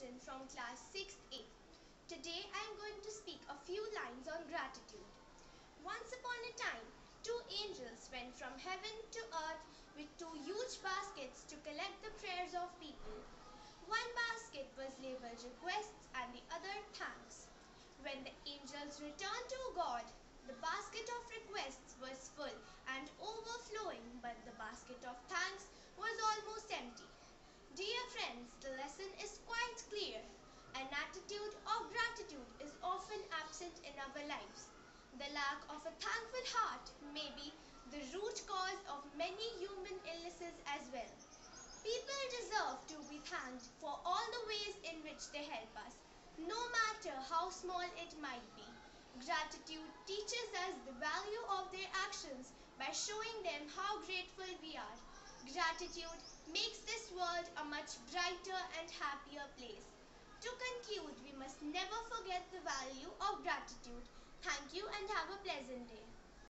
From class 6th A. Today I am going to speak a few lines on gratitude. Once upon a time, two angels went from heaven to earth with two huge baskets to collect the prayers of people. One basket was labeled requests and the other thanks. When the angels returned to God, the basket of requests was full and overflowing, but the basket of thanks was almost empty. Dear friends, the lesson is quite clear. An attitude of gratitude is often absent in our lives. The lack of a thankful heart may be the root cause of many human illnesses as well. People deserve to be thanked for all the ways in which they help us, no matter how small it might be. Gratitude teaches us the value of their actions by showing them how grateful we are. Gratitude makes this world a much brighter and happier place. To conclude, we must never forget the value of gratitude. Thank you and have a pleasant day.